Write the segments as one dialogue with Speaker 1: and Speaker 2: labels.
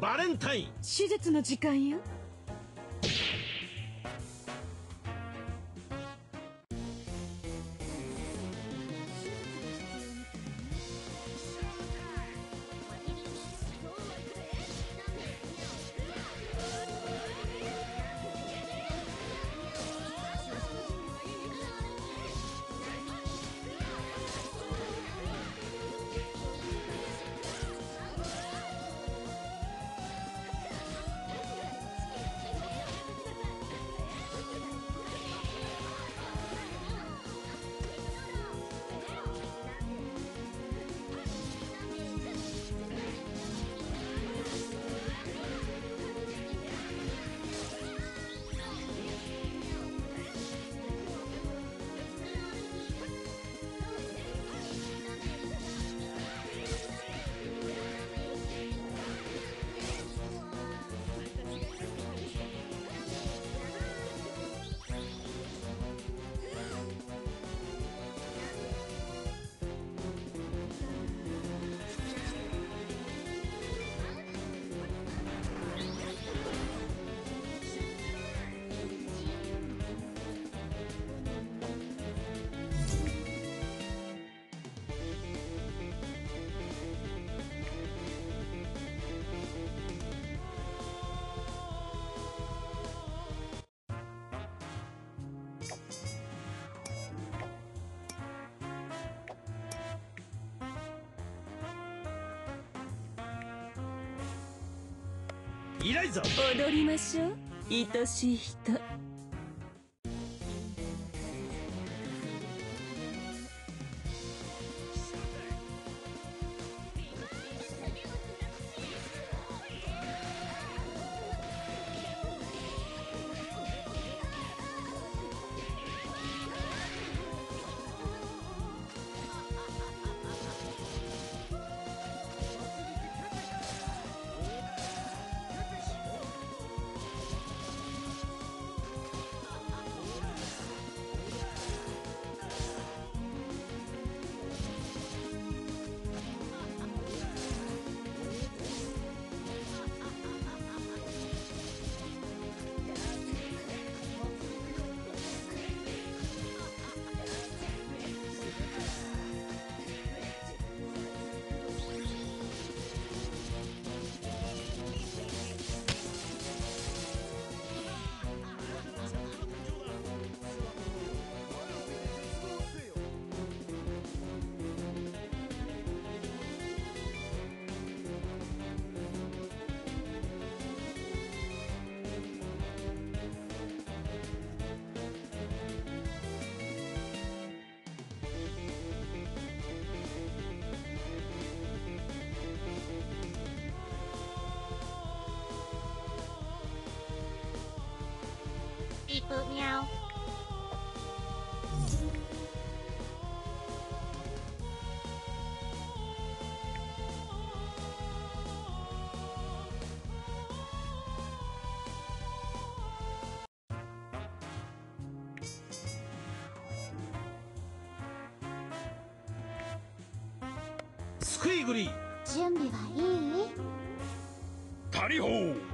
Speaker 1: バレンタイン。
Speaker 2: 手術の時間よ。
Speaker 1: イライザ
Speaker 2: 踊りましょう。愛しい人。
Speaker 3: ピープ準備はいい？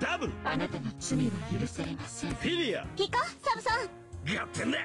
Speaker 1: ダブル。
Speaker 3: あなたの罪は許されません。
Speaker 1: フィリア。
Speaker 3: ピカサムさん。
Speaker 2: 合点だ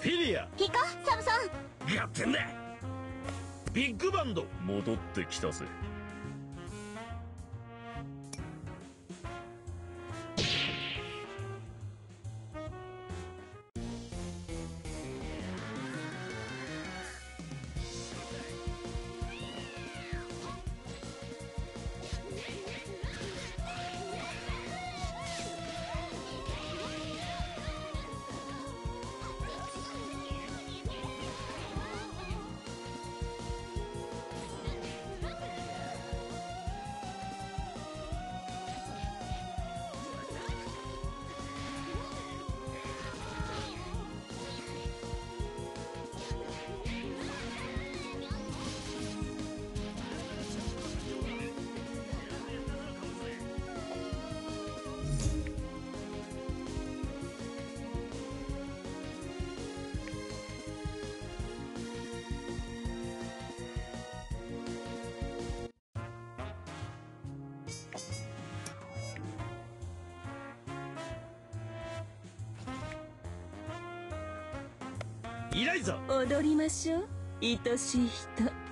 Speaker 2: フィリア。
Speaker 3: 行こうサムソン
Speaker 2: 合点だ。ビッグバンド。
Speaker 4: 戻ってきたぜ
Speaker 2: イライザ
Speaker 1: 踊りましょう。愛しい人。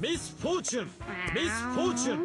Speaker 2: Misfortune! Misfortune!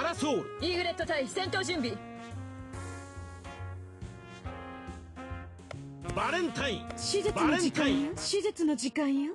Speaker 2: パラソール
Speaker 5: イグレット対戦闘準備。
Speaker 2: バレンタイン。
Speaker 5: 手術
Speaker 2: バレンタイン。
Speaker 5: 手術の時間よ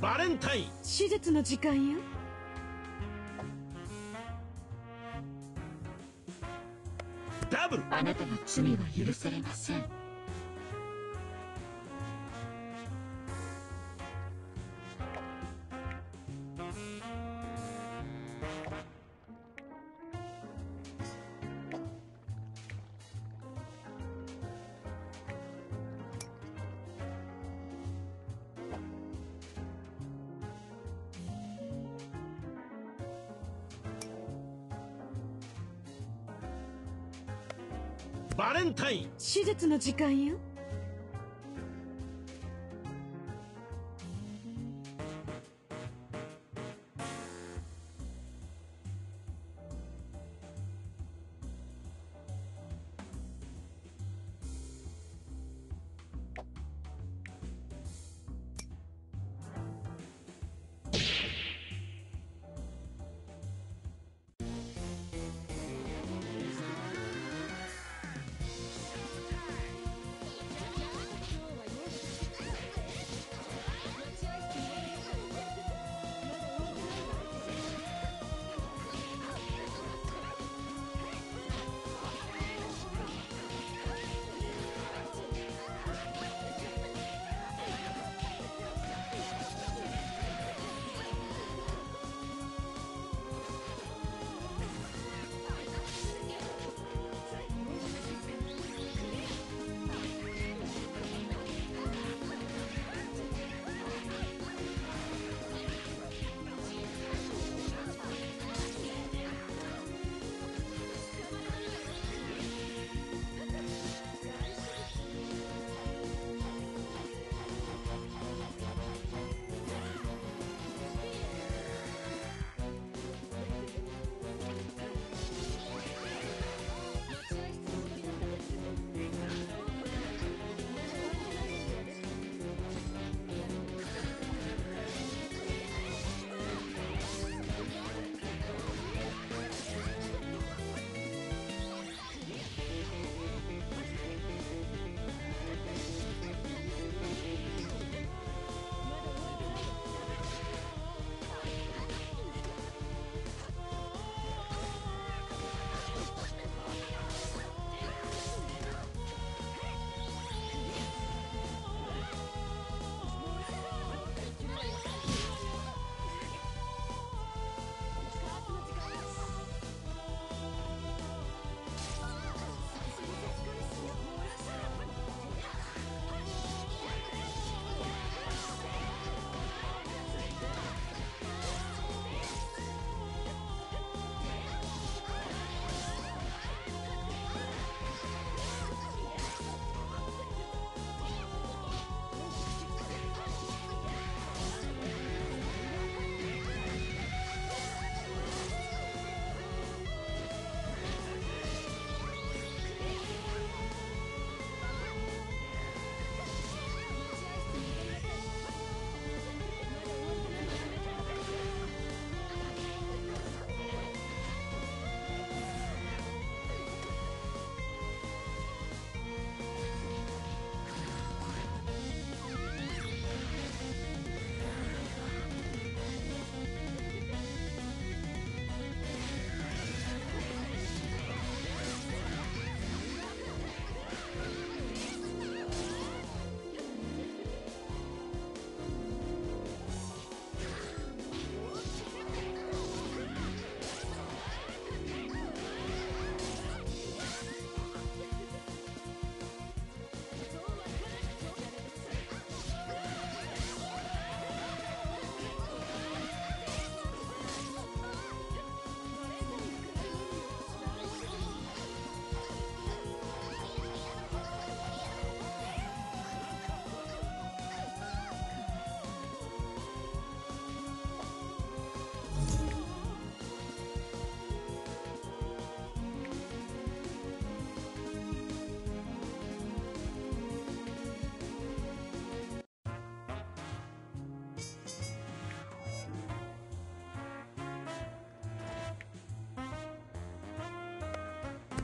Speaker 2: バレンタイン。
Speaker 5: 手術の時間よ。
Speaker 2: ダブル。
Speaker 6: あなたの罪は許されません
Speaker 2: バレンタイン。
Speaker 5: 手術の時間よ。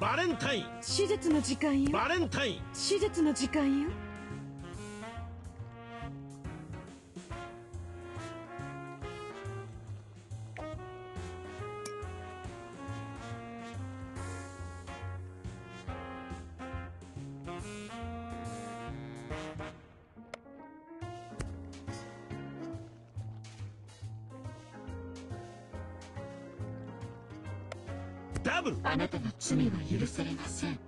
Speaker 2: バレンタイン。
Speaker 5: 手術の時間よ。
Speaker 2: バレンタイン。
Speaker 5: 手術の時間よ
Speaker 6: 許されません。